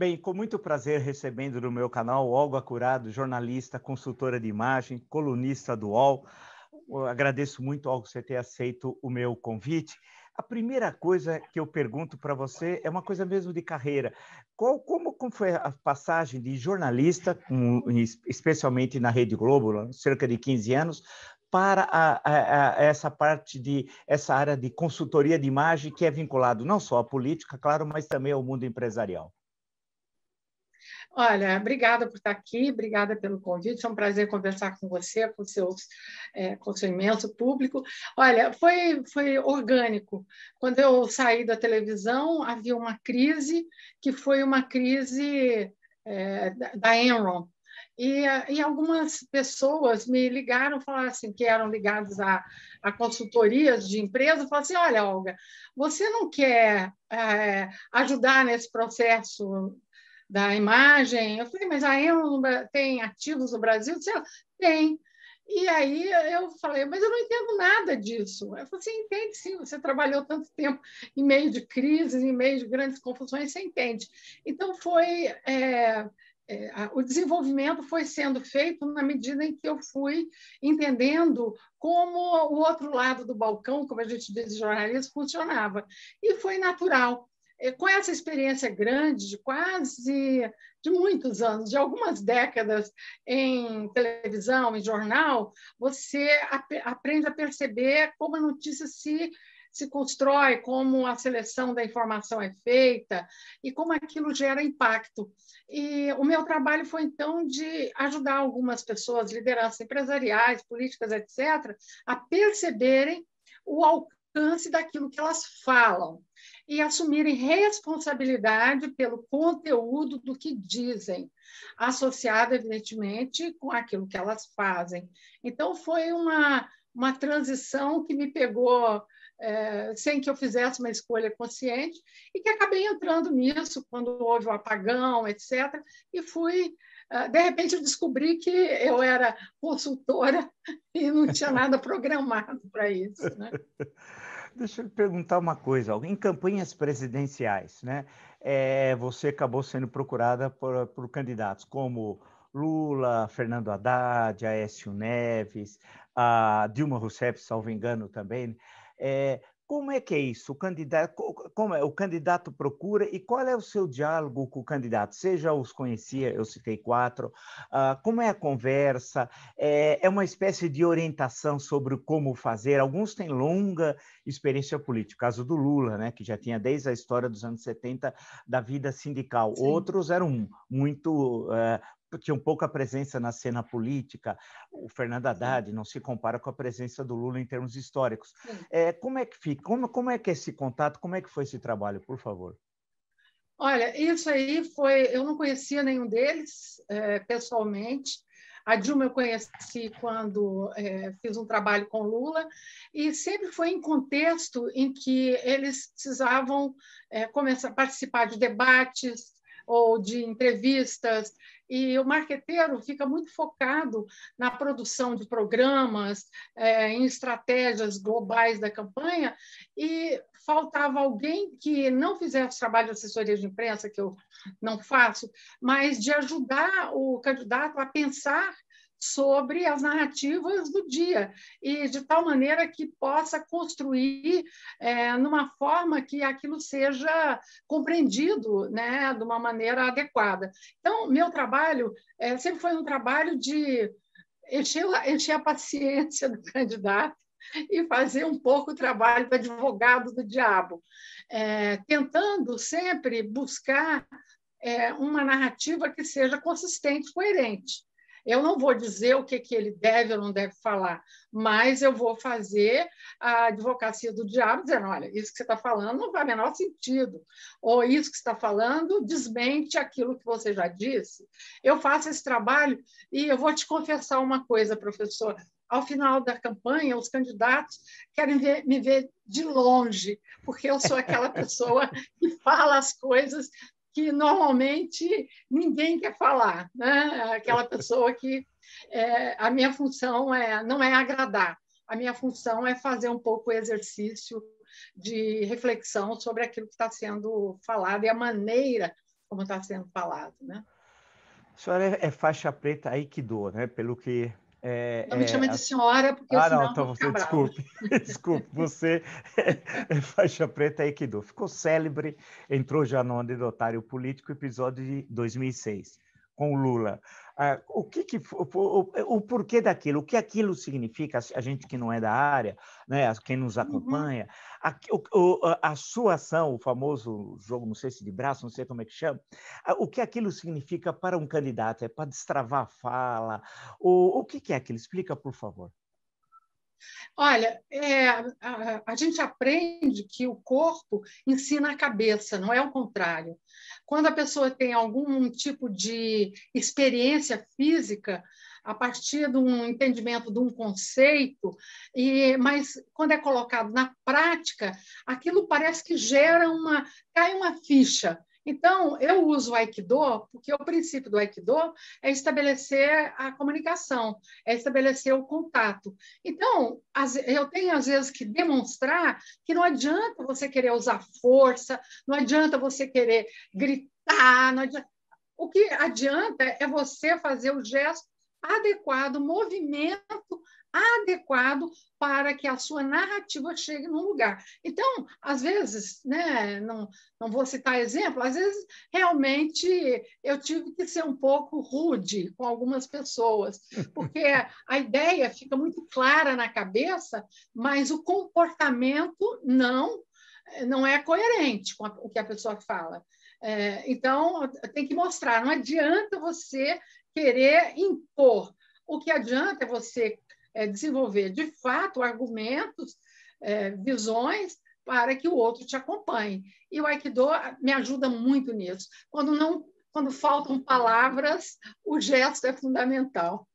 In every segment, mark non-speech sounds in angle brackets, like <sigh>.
Bem, com muito prazer recebendo no meu canal Olga Curado, jornalista, consultora de imagem, colunista do UOL. Eu agradeço muito, Olga, você ter aceito o meu convite. A primeira coisa que eu pergunto para você é uma coisa mesmo de carreira. Qual, como, como, foi a passagem de jornalista, especialmente na Rede Globo, cerca de 15 anos, para a, a, a essa parte de essa área de consultoria de imagem que é vinculado não só à política, claro, mas também ao mundo empresarial? Olha, obrigada por estar aqui, obrigada pelo convite. É um prazer conversar com você, com, seus, é, com seu imenso público. Olha, foi, foi orgânico. Quando eu saí da televisão, havia uma crise que foi uma crise é, da Enron. E, e, algumas pessoas me ligaram, falaram assim, que eram ligadas a, a consultorias de empresa, falaram assim, olha, Olga, você não quer é, ajudar nesse processo da imagem. Eu falei, mas a Eno tem ativos no Brasil? Disse, tem. E aí eu falei, mas eu não entendo nada disso. Eu falei, você entende sim, você trabalhou tanto tempo em meio de crises, em meio de grandes confusões, você entende. Então foi é, é, o desenvolvimento foi sendo feito na medida em que eu fui entendendo como o outro lado do balcão, como a gente diz jornalismo, funcionava. E foi natural com essa experiência grande de quase de muitos anos, de algumas décadas em televisão, em jornal, você ap aprende a perceber como a notícia se se constrói, como a seleção da informação é feita e como aquilo gera impacto. E o meu trabalho foi, então, de ajudar algumas pessoas, lideranças empresariais, políticas, etc., a perceberem o alcance daquilo que elas falam e assumirem responsabilidade pelo conteúdo do que dizem, associado, evidentemente, com aquilo que elas fazem. Então, foi uma, uma transição que me pegou é, sem que eu fizesse uma escolha consciente e que acabei entrando nisso quando houve o apagão, etc. E fui. É, de repente, eu descobri que eu era consultora <laughs> e não tinha nada programado para isso. Né? <laughs> Deixa eu lhe perguntar uma coisa. Em campanhas presidenciais, né, é, você acabou sendo procurada por, por candidatos como Lula, Fernando Haddad, Aécio Neves, a Dilma Rousseff, salvo engano também. É, como é que é isso? O candidato, como é? O candidato procura e qual é o seu diálogo com o candidato? Você já os conhecia, eu citei quatro. Uh, como é a conversa? É, é, uma espécie de orientação sobre como fazer. Alguns têm longa experiência política, o caso do Lula, né, que já tinha desde a história dos anos 70 da vida sindical. Sim. Outros eram muito uh, tinham pouca presença na cena política. O Fernando Haddad não se compara com a presença do Lula em termos históricos. É, como é que fica? Como, como é que é esse contato? Como é que foi esse trabalho, por favor? Olha, isso aí foi. Eu não conhecia nenhum deles é, pessoalmente. A Dilma eu conheci quando é, fiz um trabalho com Lula e sempre foi em contexto em que eles precisavam é, começar a participar de debates ou de entrevistas. E o marqueteiro fica muito focado na produção de programas, é, em estratégias globais da campanha, e faltava alguém que não fizesse trabalho de assessoria de imprensa, que eu não faço, mas de ajudar o candidato a pensar sobre as narrativas do dia e de tal maneira que possa construir é, numa forma que aquilo seja compreendido né, de uma maneira adequada. Então, meu trabalho é, sempre foi um trabalho de encher, encher a paciência <laughs> do candidato e fazer um pouco o trabalho do advogado do diabo, é, tentando sempre buscar é, uma narrativa que seja consistente, coerente. Eu não vou dizer o que, que ele deve ou não deve falar, mas eu vou fazer a advocacia do diabo, dizendo: olha, isso que você está falando não faz o menor sentido, ou isso que você está falando desmente aquilo que você já disse. Eu faço esse trabalho e eu vou te confessar uma coisa, professor. Ao final da campanha, os candidatos querem ver, me ver de longe, porque eu sou aquela <laughs> pessoa que fala as coisas que normalmente ninguém quer falar, né? Aquela pessoa que é, a minha função é não é agradar, a minha função é fazer um pouco o exercício de reflexão sobre aquilo que está sendo falado e a maneira como está sendo falado, né? A senhora é, é faixa preta Aikido, né? Pelo que é, não me é, chama de senhora, porque ah, senão não, então você, desculpe, <laughs> desculpe, você é <laughs> faixa preta Aikido. Ficou célebre, entrou já no anedotário político, episódio de 2006 com o Lula. Ah, o que, que o, o, o, porquê daquilo? O que aquilo significa? A gente que não é da área, né? Quem nos uhum. acompanha, a, o, a sua ação, o famoso jogo, não sei se de braço, não sei como é que chama, o que aquilo significa para um candidato? É para destravar a fala? O, o que, que é aquilo? Explica, por favor. Olha, é, a, a, gente aprende que o corpo ensina a cabeça, não é o contrário. Quando a pessoa tem algum tipo de experiência física, a partir de um entendimento de um conceito, e mas quando é colocado na prática, aquilo parece que gera uma cai uma ficha. Então, eu uso o Aikido porque o princípio do Aikido é estabelecer a comunicação, é estabelecer o contato. Então, eu tenho, às vezes, que demonstrar que não adianta você querer usar força, não adianta você querer gritar, adianta... o que adianta é você fazer o gesto adequado, movimento adequado para que a sua narrativa chegue num lugar. Então, às vezes, né, não, não vou citar exemplo, às vezes realmente eu tive que ser um pouco rude com algumas pessoas, porque a ideia fica muito clara na cabeça, mas o comportamento não não é coerente com o que a pessoa fala. É, então, tem que mostrar, não adianta você querer impor. O que adianta é você é, desenvolver, de fato, argumentos, é, visões para que o outro te acompanhe. E o Aikido me ajuda muito nisso. Quando não, quando faltam palavras, o gesto é fundamental.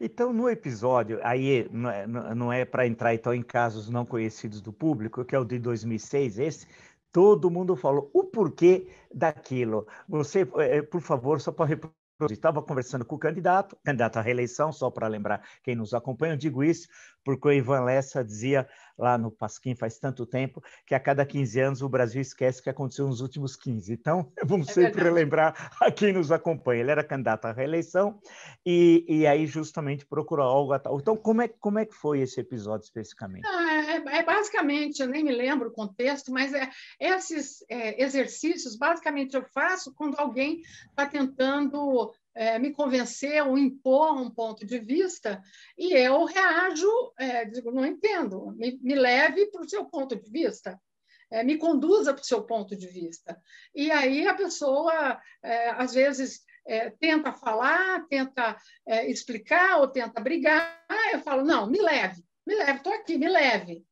Então, no episódio, aí não é, é para entrar então em casos não conhecidos do público, que é o de 2006, esse, todo mundo falou o porquê daquilo. Você, é, por favor, só para estava conversando com o candidato, candidato à reeleição, só para lembrar quem nos acompanha, eu digo isso porque o Ivan Lessa dizia lá no Pasquim faz tanto tempo que a cada 15 anos o Brasil esquece o que aconteceu nos últimos 15. Então, <laughs> vamos é sempre relembrar a quem nos acompanha. Ele era candidato à reeleição e, e aí justamente procurou algo a tal. Então, como é, como é que foi esse episódio especificamente? Ah, basicamente, eu nem me lembro o contexto, mas é, esses é, exercícios, basicamente, eu faço quando alguém está tentando é, me convencer ou impor um ponto de vista e eu reajo, é, digo, não entendo, me, me leve para o seu ponto de vista. É, me conduza para o seu ponto de vista. E aí a pessoa, é, às vezes, é, tenta falar, tenta é, explicar ou tenta brigar. Eu falo, não, me leve, me leve, estou aqui, me leve.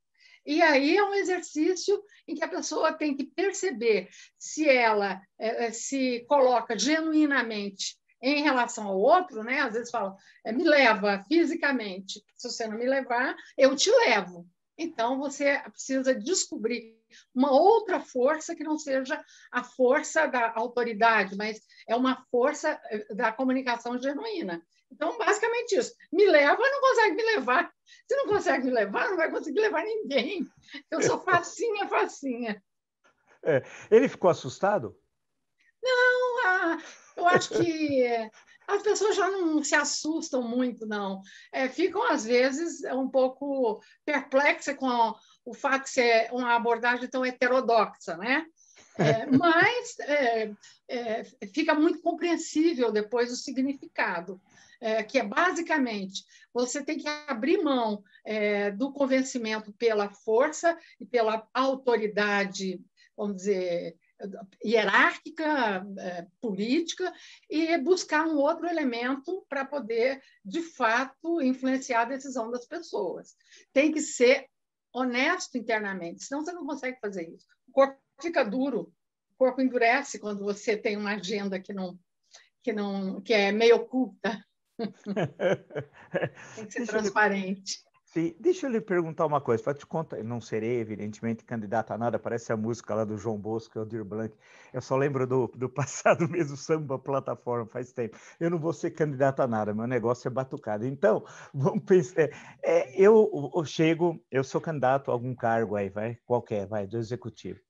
E aí é um exercício em que a pessoa tem que perceber se ela é, se coloca genuinamente em relação ao outro, né? Às vezes fala, é, me leva fisicamente. Se você não me levar, eu te levo. Então você precisa descobrir uma outra força que não seja a força da autoridade, mas é uma força eh, da comunicação genuína. Então, basicamente isso. Me leva, não consegue me levar. Se não consegue me levar, não vai conseguir levar ninguém. Eu sou <laughs> facinha, facinha. É, ele ficou assustado? Não, ah, eu acho que as pessoas já não se assustam muito, não. É, ficam, às vezes, um pouco perplexas com o fato de ser uma abordagem tão heterodoxa, né? <laughs> É, mas é, é, fica muito compreensível depois o significado, é, que é basicamente você tem que abrir mão é, do convencimento pela força e pela autoridade, vamos dizer, hierárquica, é, política, e buscar um outro elemento para poder, de fato, influenciar a decisão das pessoas. Tem que ser honesto internamente, senão você não consegue fazer isso. O corpo fica duro, o corpo endurece quando você tem uma agenda que não que não que é meio oculta. <laughs> tem que ser transparente. Sim, deixa eu lhe perguntar uma coisa, para te contar, não serei, evidentemente, candidato a nada, parece a música lá do João Bosco, Aldir Blanc, eu só lembro do, do <laughs> passado mesmo, samba plataforma, faz tempo. Eu não vou ser candidato a nada, meu negócio é batucado. Então, <laughs> vamos pensar, é, eu, eu chego, eu sou candidato a algum cargo aí, vai, qualquer, vai, do executivo.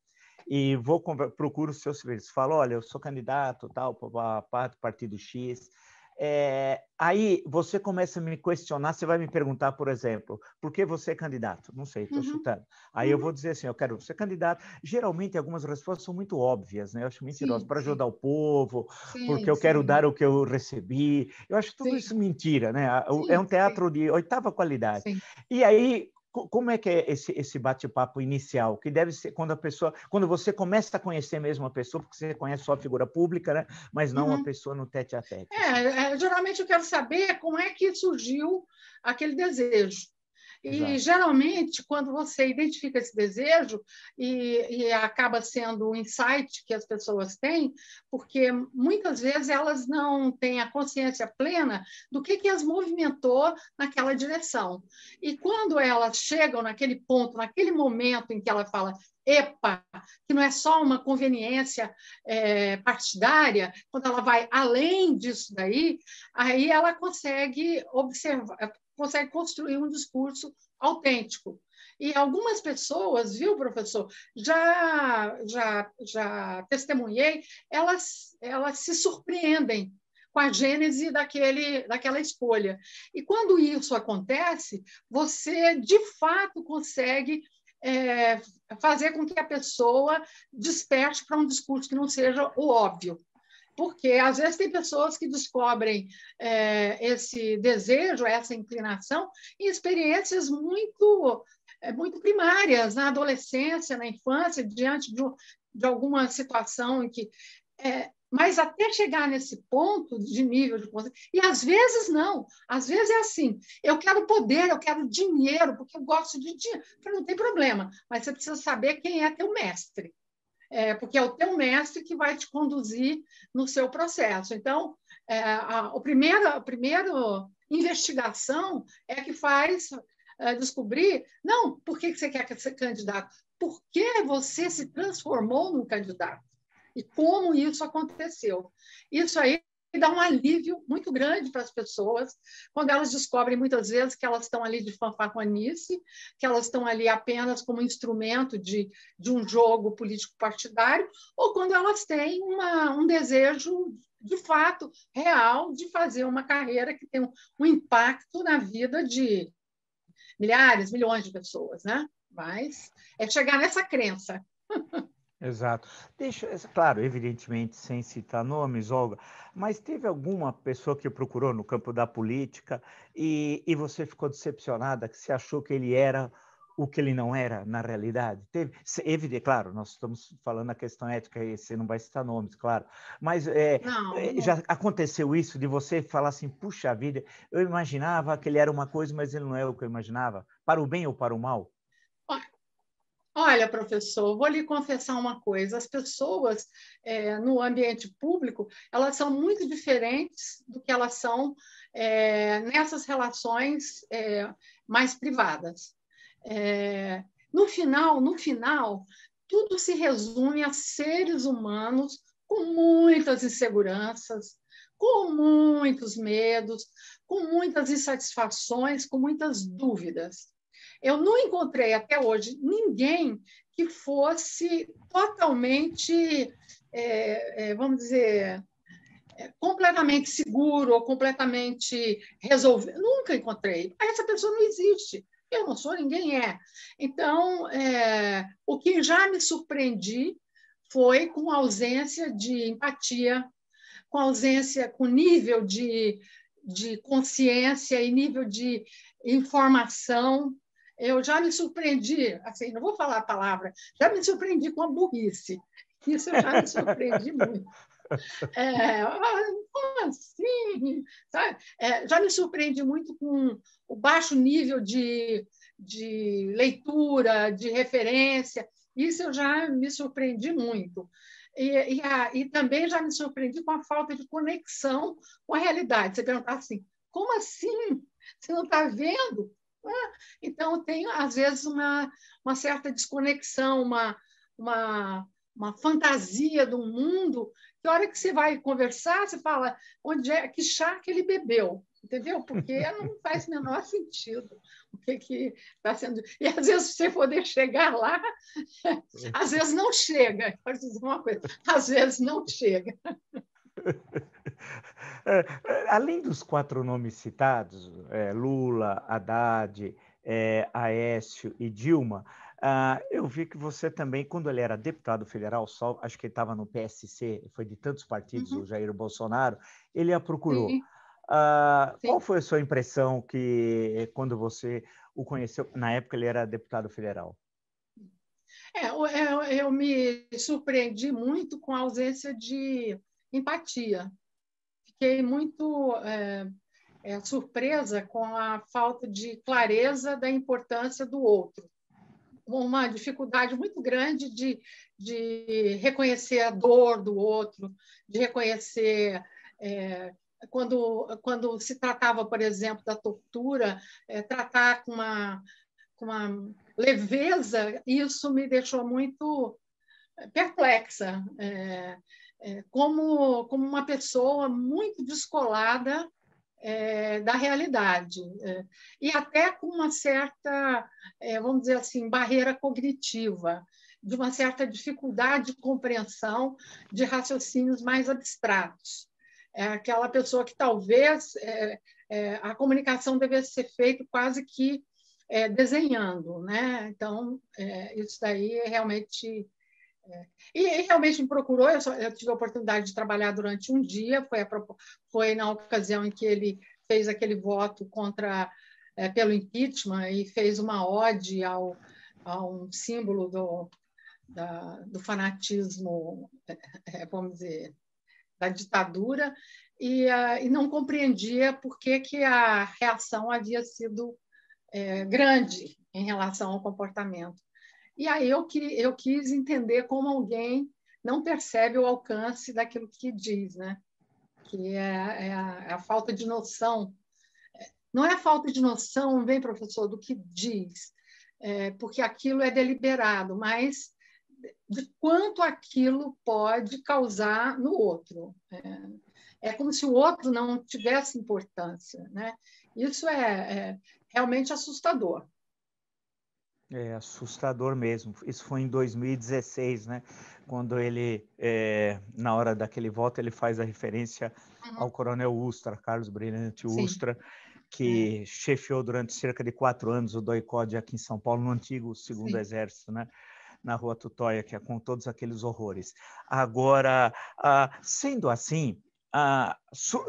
e vou procuro o seu serviço. Falo, olha, eu sou candidato, tal, para partido X. É, aí você começa a me questionar, você vai me perguntar, por exemplo, por que você é candidato? Não sei, estou uhum. chutando. Aí uhum. eu vou dizer assim, eu quero ser candidato. Geralmente algumas respostas são muito óbvias, né? Eu acho mentiroso para ajudar o povo, sim, porque eu sim. quero dar o que eu recebi. Eu acho tudo sim. isso mentira, né? é um teatro de oitava qualidade. E aí como é que é esse, esse bate-papo inicial? Que deve ser quando a pessoa, quando você começa a conhecer mesmo a pessoa, porque você conhece só a figura pública, né? Mas não uhum. a pessoa no tete a tete. É, é, geralmente eu quero saber como é que surgiu aquele desejo. E Exato. geralmente, quando você identifica esse desejo, e, e, acaba sendo um insight que as pessoas têm, porque muitas vezes elas não têm a consciência plena do que, que as movimentou naquela direção. E quando elas chegam naquele ponto, naquele momento em que ela fala, EPA, que não é só uma conveniência é, partidária, quando ela vai além disso daí, aí ela consegue observar, consegue construir um discurso autêntico. E algumas pessoas, viu, professor, já já já testemunhei, elas elas se surpreendem com a gênese daquele daquela escolha. E quando isso acontece, você de fato consegue é, fazer com que a pessoa desperte para um discurso que não seja o óbvio porque às vezes tem pessoas que descobrem é, esse desejo, essa inclinação em experiências muito é, muito primárias, na adolescência, na infância, diante de, de alguma situação em que é, mas até chegar nesse ponto de nível de consciência, e às vezes não, às vezes é assim, eu quero poder, eu quero dinheiro, porque eu gosto de dinheiro, não tem problema, mas você precisa saber quem é teu mestre é, porque é o teu mestre que vai te conduzir no seu processo. Então, é, a, o primeiro, a primeira investigação é que faz é, descobrir, não, por que você quer ser candidato? Por que você se transformou num candidato? E como isso aconteceu? Isso aí dá um alívio muito grande para as pessoas quando elas descobrem muitas vezes que elas estão ali de fanfarronice, que elas estão ali apenas como instrumento de, de um jogo político partidário, ou quando elas têm uma, um desejo de fato real de fazer uma carreira que tem um, um impacto na vida de milhares, milhões de pessoas, né? Mas é chegar nessa crença. <laughs> Exato. Deixa, claro, evidentemente, sem citar nomes, Olga, mas teve alguma pessoa que procurou no campo da política e, e você ficou decepcionada, que você achou que ele era o que ele não era na realidade? Teve, evidente, claro, nós estamos falando a questão ética e você não vai citar nomes, claro, mas é, não, não. já aconteceu isso de você falar assim, puxa vida, eu imaginava que ele era uma coisa, mas ele não é o que eu imaginava, para o bem ou para o mal? Olha, professor, vou lhe confessar uma coisa: as pessoas é, no ambiente público elas são muito diferentes do que elas são é, nessas relações é, mais privadas. É, no final, no final, tudo se resume a seres humanos com muitas inseguranças, com muitos medos, com muitas insatisfações, com muitas dúvidas. Eu não encontrei até hoje ninguém que fosse totalmente, é, é, vamos dizer, é, completamente seguro ou completamente resolvido. Nunca encontrei. Essa pessoa não existe. Eu não sou, ninguém é. Então, é, o que já me surpreendi foi com a ausência de empatia, com ausência, com nível de, de consciência e nível de informação eu já me surpreendi, assim, não vou falar a palavra, já me surpreendi com a burrice. Isso eu já me surpreendi <laughs> muito. É, como assim? Sabe? É, já me surpreendi muito com o baixo nível de, de leitura, de referência. Isso eu já me surpreendi muito. E, e, a, e, também já me surpreendi com a falta de conexão com a realidade. Você perguntar assim, como assim? Você não está vendo? Então, tem, às vezes, uma, uma certa desconexão, uma, uma, uma fantasia do mundo que a hora que você vai conversar, você fala onde é que chá que ele bebeu, entendeu? Porque <laughs> não faz o menor sentido o que que está sendo. E às vezes você poder chegar lá, <laughs> às vezes não chega. Pode dizer uma coisa, às vezes não chega. <laughs> <laughs> É, é, além dos quatro nomes citados, é, Lula, Haddad, é, Aécio e Dilma, uh, eu vi que você também, quando ele era deputado federal, só, acho que ele estava no PSC, foi de tantos partidos, uhum. o Jair Bolsonaro, ele a procurou. Uh, qual foi a sua impressão que quando você o conheceu? Na época ele era deputado federal. É, eu, eu me surpreendi muito com a ausência de empatia. Fiquei muito é, é, surpresa com a falta de clareza da importância do outro. Uma dificuldade muito grande de, de reconhecer a dor do outro, de reconhecer. É, quando, quando se tratava, por exemplo, da tortura, tratar com uma, com uma leveza, isso me deixou muito perplexa, é, é, como, como uma pessoa muito descolada é, da realidade é, e até com uma certa, é, vamos dizer assim, barreira cognitiva, de uma certa dificuldade de compreensão de raciocínios mais abstratos. É aquela pessoa que talvez é, é, a comunicação devesse ser feita quase que desenhando, né? Então isso daí realmente é. E, e, realmente me procurou, eu, só, eu, tive a oportunidade de trabalhar durante um dia, foi, a, foi na ocasião em que ele fez aquele voto contra é, pelo impeachment e fez uma ode ao, a um símbolo do, da, do fanatismo, é, é vamos dizer, da ditadura, e, uh, e, não compreendia por que, que a reação havia sido é, grande em relação ao comportamento. E aí eu, eu quis entender como alguém não percebe o alcance daquilo que diz, né? que é, é, a, é a falta de noção. Não é a falta de noção, vem, professor, do que diz, é, porque aquilo é deliberado, mas de quanto aquilo pode causar no outro. É, é como se o outro não tivesse importância. Né? Isso é, é realmente assustador. É assustador mesmo. Isso foi em 2016, né? Quando ele, é, na hora daquele voto, ele faz a referência uhum. ao Coronel Ustra, Carlos Brilhante Ustra, que é. chefiou durante cerca de quatro anos o DOICOD aqui em São Paulo, no antigo Segundo Sim. Exército, né? Na Rua Tutóia, que é com todos aqueles horrores. Agora, ah, sendo assim, a,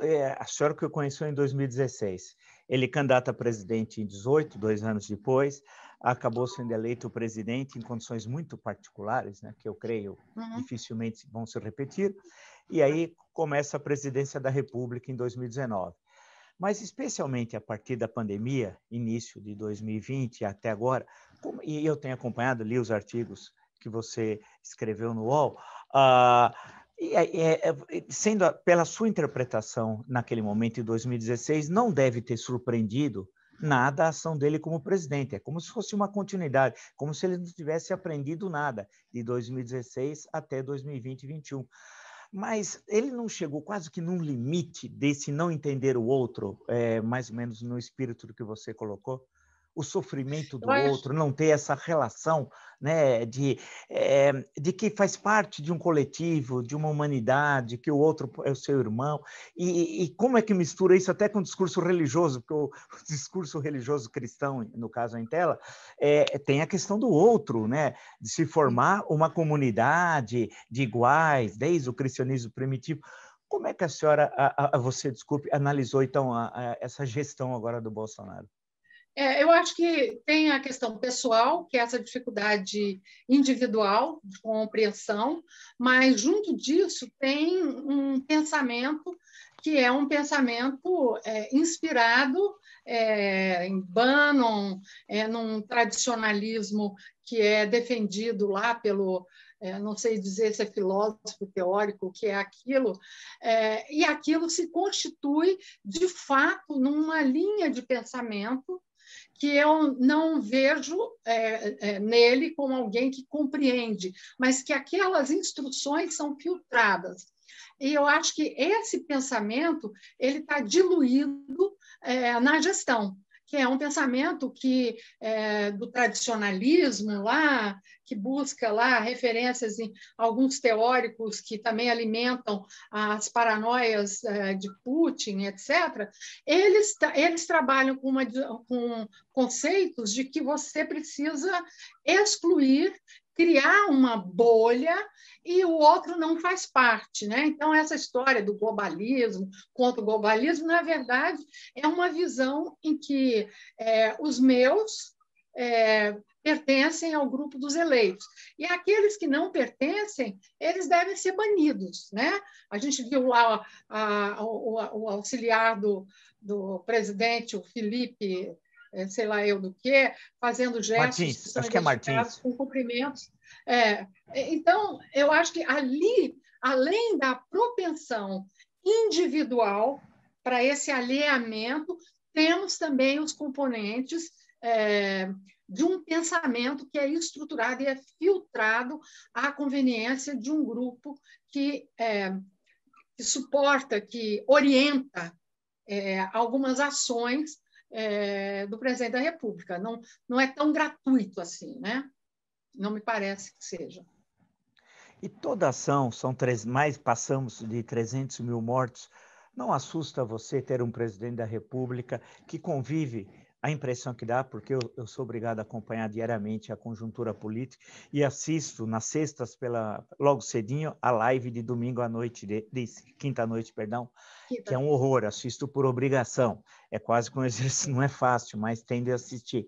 é, a senhora que eu conheci em 2016, ele candidata a presidente em 18, dois anos depois, acabou sendo eleito presidente em condições muito particulares, né, que eu creio uhum. dificilmente vão se repetir, e aí começa a presidência da República em 2019. Mas, especialmente a partir da pandemia, início de 2020 até agora, e eu tenho acompanhado, li os artigos que você escreveu no UOL, uh, e, é, é, sendo a, pela sua interpretação naquele momento, em 2016, não deve ter surpreendido nada a ação dele como presidente. É como se fosse uma continuidade, como se ele não tivesse aprendido nada de 2016 até 2020 e 2021. Mas ele não chegou quase que num limite desse não entender o outro, é, mais ou menos no espírito do que você colocou? O sofrimento do outro, não ter essa relação né, de, é, de que faz parte de um coletivo, de uma humanidade, que o outro é o seu irmão. E, e como é que mistura isso até com o discurso religioso? Porque o, <laughs> o discurso religioso cristão, no caso em tela, é, tem a questão do outro, né, de se formar uma comunidade de iguais, desde o cristianismo primitivo. Como é que a senhora, a, a, você, desculpe, analisou então a, essa gestão agora do Bolsonaro? É, eu acho que tem a questão pessoal, que é essa dificuldade individual de compreensão, mas junto disso tem um pensamento que é um pensamento é, inspirado é, em Bannon, é, num tradicionalismo que é defendido lá pelo, é, não sei dizer se é filósofo teórico, que é aquilo, é, e aquilo se constitui, de fato, numa linha de pensamento que eu não vejo é, é, nele como alguém que compreende, mas que aquelas instruções são filtradas. E eu acho que esse pensamento ele está diluído é, na gestão que é um pensamento que é, do tradicionalismo lá, que busca lá referências em alguns teóricos que também alimentam as paranoias é, de Putin, etc. Eles, eles trabalham com, uma, com conceitos de que você precisa excluir criar uma bolha e o outro não faz parte. Né? Então, essa história do globalismo contra o globalismo, na verdade, é uma visão em que é, os meus é, pertencem ao grupo dos eleitos. E aqueles que não pertencem, eles devem ser banidos. Né? A gente viu lá a, a, o, o, auxiliar do, do presidente, o Felipe sei lá eu do que, fazendo gestos Martins, que acho que é Martins. com cumprimentos. É, então, eu acho que ali, além da propensão individual para esse alheamento, temos também os componentes é, de um pensamento que é estruturado e é filtrado à conveniência de um grupo que, é, que suporta, que orienta é, algumas ações é, do presidente da República. Não, não é tão gratuito assim, né? Não me parece que seja. E toda ação, são três, mais passamos de 300 mil mortos, não assusta você ter um presidente da República que convive a impressão que dá, porque eu, eu, sou obrigado a acompanhar diariamente a conjuntura política e assisto nas sextas, pela, logo cedinho, a live de domingo à noite, de, de quinta-noite, perdão, quinta. que é um horror, assisto por obrigação. É quase que um <laughs> exercício, não é fácil, mas tendo a assistir.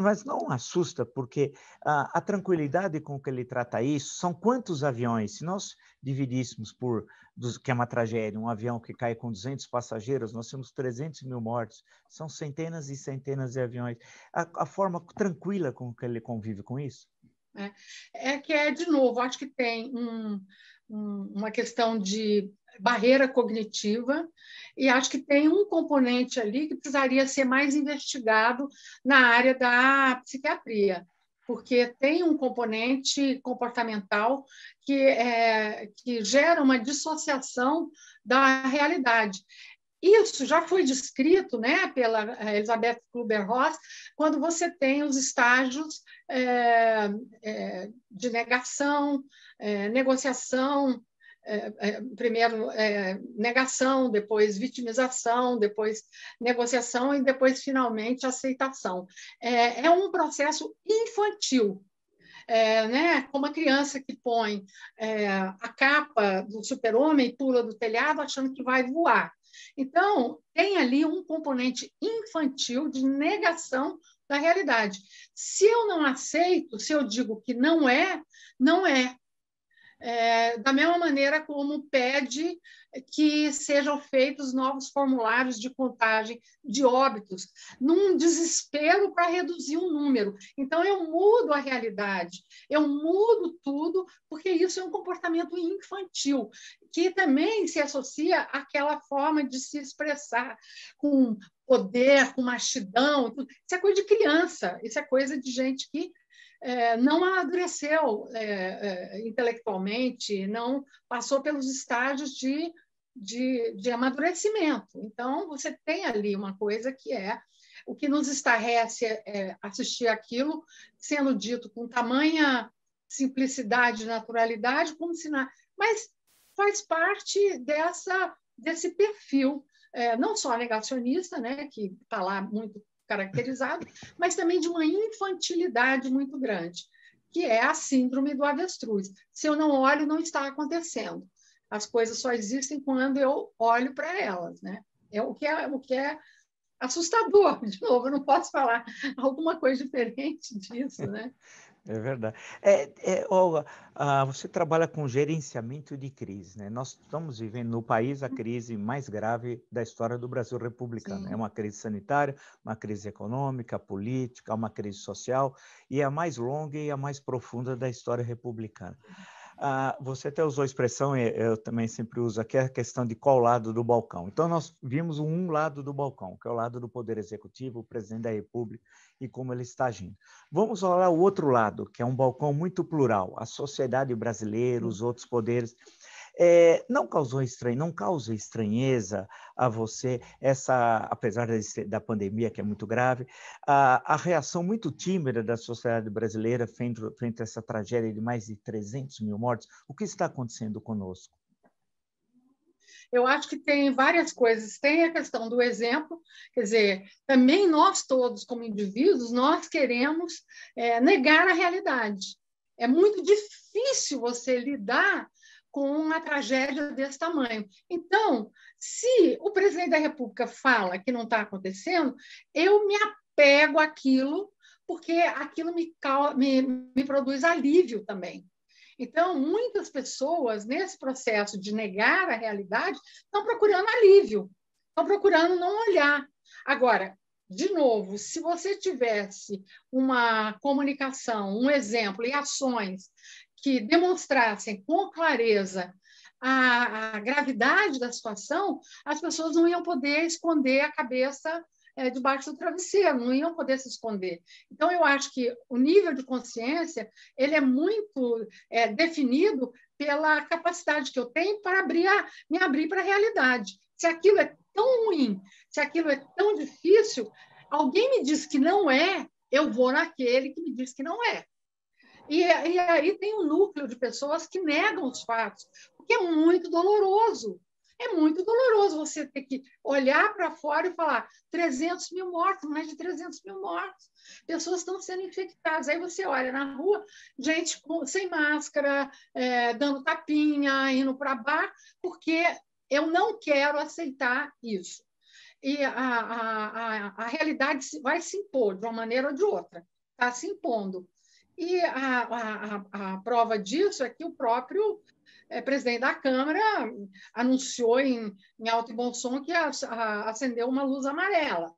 Mas não assusta, porque a, a, tranquilidade com que ele trata isso são quantos aviões? Se nós dividíssemos por, dos, que é uma tragédia, um avião que cai com 200 passageiros, nós temos 300 mil mortos, são centenas e centenas de aviões. A, a forma tranquila com que ele convive com isso? É, é que é, de novo, acho que tem um, um, uma questão de barreira cognitiva, e acho que tem um componente ali que precisaria ser mais investigado na área da psiquiatria, porque tem um componente comportamental que, é, que gera uma dissociação da realidade. Isso já foi descrito né, pela Elizabeth Kluber-Ross, quando você tem os estágios é, é, de negação, é, negociação, é, é, primeiro é, negação, depois vitimização, depois negociação e depois, finalmente, aceitação. É, é um processo infantil. Né? Como a criança que põe a capa do super-homem e pula do telhado achando que vai voar. Então, tem ali um componente infantil de negação da realidade. Se eu não aceito, se eu digo que não é, não é é, da mesma maneira como pede que sejam feitos novos formulários de contagem de óbitos, num desespero para reduzir o número. Então, eu mudo a realidade, eu mudo tudo, porque isso é um comportamento infantil, que também se associa àquela forma de se expressar com poder, com machidão. Isso é coisa de criança, isso é coisa de gente que é, não amadureceu é, é, intelectualmente, não passou pelos estágios de, de, de amadurecimento. Então, você tem ali uma coisa que é o que nos estarrece é assistir aquilo sendo dito com tamanha simplicidade e naturalidade, como se na... mas faz parte dessa desse perfil, é, não só negacionista, né, que está lá muito caracterizado, mas também de uma infantilidade muito grande, que é a síndrome do avestruz. Se eu não olho, não está acontecendo. As coisas só existem quando eu olho para elas, né? É o que é o que é assustador. <laughs> De novo, eu não posso falar alguma coisa diferente disso, né? É verdade. É, é, Olga, ah, você trabalha com gerenciamento de crise, né? Nós estamos vivendo no país a crise mais grave da história do Brasil republicano. Sim. É uma crise sanitária, uma crise econômica, política, uma crise social e é a mais longa e a mais profunda da história republicana. Ah, você até usou a expressão, eu também sempre uso aqui, a questão de qual lado do balcão. Então, nós vimos um lado do balcão, que é o lado do Poder Executivo, o presidente da República e como ele está agindo. Vamos olhar o outro lado, que é um balcão muito plural, a sociedade brasileira, os outros poderes. É, não causou estranho, não causa estranheza a você essa, apesar da pandemia que é muito grave, a, a reação muito tímida da sociedade brasileira frente, frente a essa tragédia de mais de 300 mil mortes? O que está acontecendo conosco? Eu acho que tem várias coisas. Tem a questão do exemplo, quer dizer, também nós todos, como indivíduos, nós queremos é, negar a realidade. É muito difícil você lidar com uma tragédia desse tamanho. Então, se o presidente da República fala que não está acontecendo, eu me apego àquilo, porque aquilo me, me, me produz alívio também. Então, muitas pessoas, nesse processo de negar a realidade, estão procurando alívio, estão procurando não olhar. Agora, de novo, se você tivesse uma comunicação, um exemplo e ações que demonstrassem com clareza a, a, gravidade da situação, as pessoas não iam poder esconder a cabeça é, debaixo do travesseiro, não iam poder se esconder. Então, eu acho que o nível de consciência ele é muito é, definido pela capacidade que eu tenho para abrir a, me abrir para a realidade. Se aquilo é tão ruim, se aquilo é tão difícil, alguém me diz que não é, eu vou naquele que me diz que não é. E, e aí tem um núcleo de pessoas que negam os fatos, porque é muito doloroso. É muito doloroso você ter que olhar para fora e falar 300 mil mortos, mais de 300 mil mortos. Pessoas estão sendo infectadas. Aí você olha na rua, gente sem máscara, é, dando tapinha, indo para bar, porque eu não quero aceitar isso. E a, a, a, a realidade vai se impor de uma maneira ou de outra. Está se impondo. E a, a, a, prova disso é que o próprio é, presidente da Câmara anunciou em, em alto e bom som que a, a, acendeu uma luz amarela.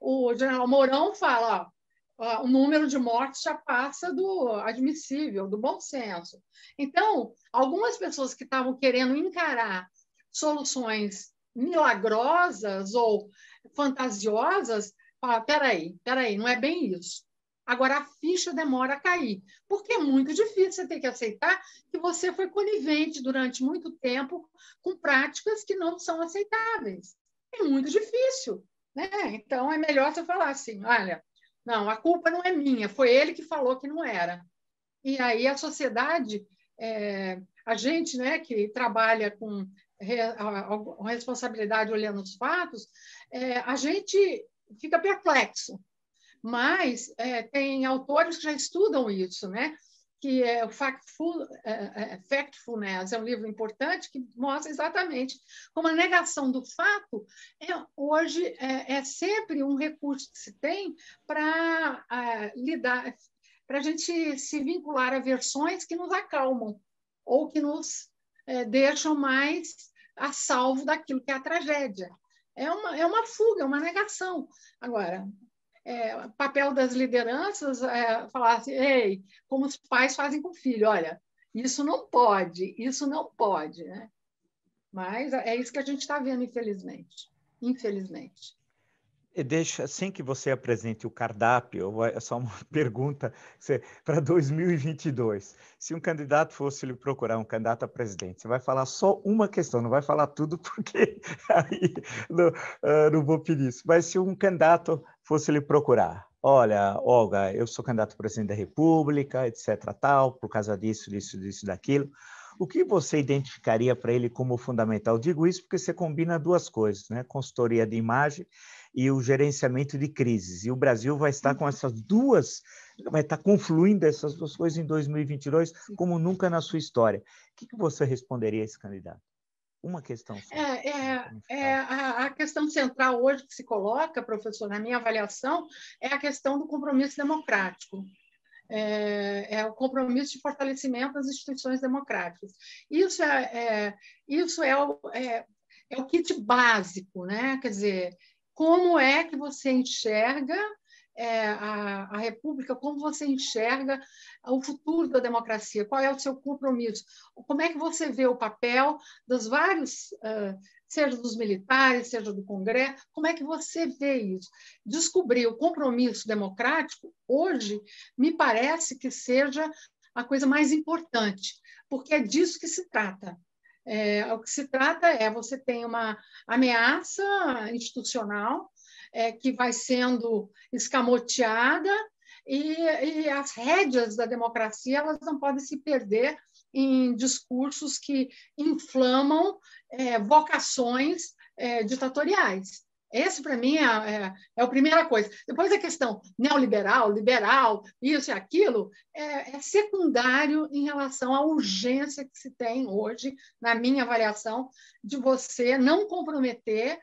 O general Mourão fala, ó, o número de mortes já passa do admissível, do bom senso. Então, algumas pessoas que estavam querendo encarar soluções milagrosas ou fantasiosas, falaram, peraí, peraí, não é bem isso. Agora, a ficha demora a cair, porque é muito difícil você ter que aceitar que você foi conivente durante muito tempo com práticas que não são aceitáveis. É muito difícil. Né? Então, é melhor você falar assim: olha, não, a culpa não é minha, foi ele que falou que não era. E aí a sociedade, é, a gente né, que trabalha com responsabilidade olhando os fatos, é, a gente fica perplexo mas é, tem autores que já estudam isso, né? que é o Factful, é, é, Factfulness, é um livro importante que mostra exatamente como a negação do fato é, hoje é, é sempre um recurso que se tem para é, lidar, para a gente se vincular a versões que nos acalmam ou que nos é, deixam mais a salvo daquilo que é a tragédia. É uma, é uma fuga, é uma negação. Agora, é, papel das lideranças é falar assim, ei, como os pais fazem com o filho, olha, isso não pode, isso não pode, né? Mas é isso que a gente está vendo, infelizmente. Infelizmente. Deixa, sem que você apresente o cardápio, é só uma <laughs> pergunta para 2022. Se um candidato fosse lhe procurar, um candidato a presidente, você vai falar só uma questão, não vai falar tudo, porque <laughs> aí não, uh, não vou pedir isso. Mas se um candidato fosse lhe procurar, olha, Olga, eu sou candidato a presidente da República, etc., tal, por causa disso, disso, disso, daquilo, o que você identificaria para ele como fundamental? Digo isso porque você combina duas coisas, né? Consultoria de imagem e o gerenciamento de crises. E o Brasil vai estar com essas duas, vai estar confluindo essas duas coisas em 2022 como nunca na sua história. O que, você responderia a esse candidato? Uma questão. Só. É, é, é a, a, questão central hoje que se coloca, professor, na minha avaliação, é a questão do compromisso democrático. É, é, o compromisso de fortalecimento das instituições democráticas. Isso é, é isso é o, é, é o kit básico, né? Quer dizer, como é que você enxerga é, a, a, República, como você enxerga o futuro da democracia, qual é o seu compromisso, como é que você vê o papel dos vários, uh, seja dos militares, seja do Congresso, como é que você vê isso? Descobrir o compromisso democrático, hoje, me parece que seja a coisa mais importante, porque é disso que se trata. É, o que se trata é você tem uma ameaça institucional é, que vai sendo escamoteada e, e, as rédeas da democracia elas não podem se perder em discursos que inflamam é, vocações é, ditatoriais. Esse, para mim, é, é, é, a primeira coisa. Depois a questão neoliberal, liberal, isso e aquilo, é, é, secundário em relação à urgência que se tem hoje, na minha avaliação, de você não comprometer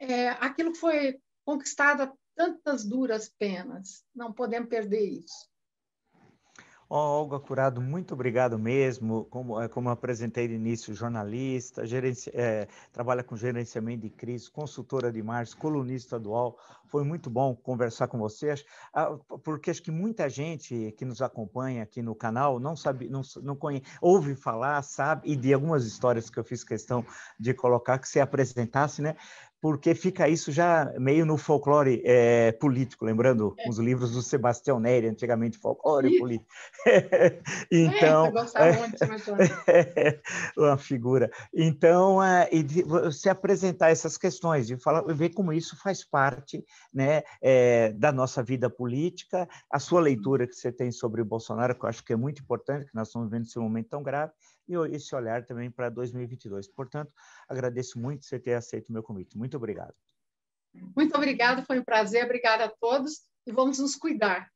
é, aquilo que foi conquistado a tantas duras penas. Não podemos perder isso. Oh, Olga Curado, muito obrigado mesmo. Como, é, como apresentei no início, jornalista, gerenci, é, trabalha com gerenciamento de crise, consultora de marketing, colunista dual. Foi muito bom conversar com você, ah, porque acho que muita gente que nos acompanha aqui no canal não sabe, não, não conhece, ouve falar, sabe, e de algumas histórias que eu fiz questão de colocar, que você apresentasse, né? Porque fica isso já meio no folclore é, político, lembrando é. os livros do Sebastião Neri, antigamente folclore político. <laughs> então, é, <laughs> <laughs> uma figura. Então, é, e de, você apresentar essas questões, de falar, ver como isso faz parte né, é, da nossa vida política, a sua leitura que você tem sobre o Bolsonaro, que eu acho que é muito importante, que nós estamos vivendo esse momento tão grave, e esse olhar também para 2022. Portanto, agradeço muito você ter aceito o meu convite. Muito obrigado. Muito obrigada, foi um prazer. Obrigada a todos e vamos nos cuidar.